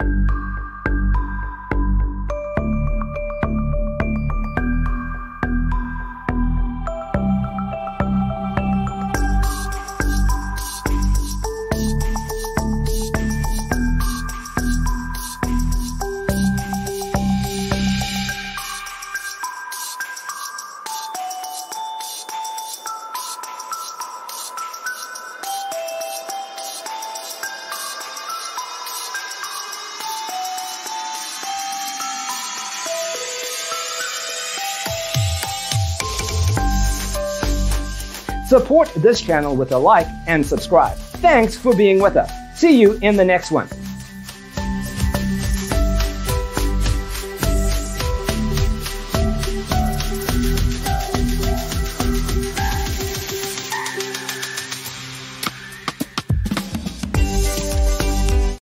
you Support this channel with a like and subscribe. Thanks for being with us. See you in the next one.